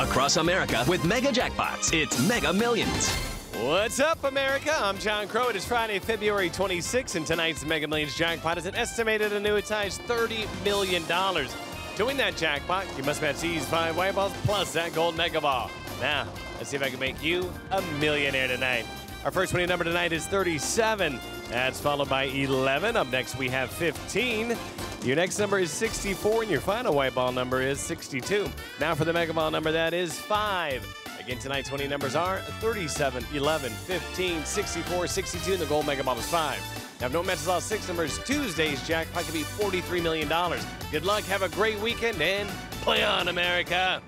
across America with mega jackpots. It's Mega Millions. What's up, America? I'm John Crow. It is Friday, February 26th, and tonight's Mega Millions jackpot is an estimated annuitized $30 million. To win that jackpot, you must match these five white balls plus that gold mega ball. Now, let's see if I can make you a millionaire tonight. Our first winning number tonight is 37. That's followed by 11. Up next, we have 15. Your next number is 64, and your final white ball number is 62. Now for the mega ball number, that is 5. Again, tonight's winning numbers are 37, 11, 15, 64, 62, and the gold mega ball is 5. Now, if no matches all six numbers, Tuesday's jackpot could be $43 million. Good luck, have a great weekend, and play on, America!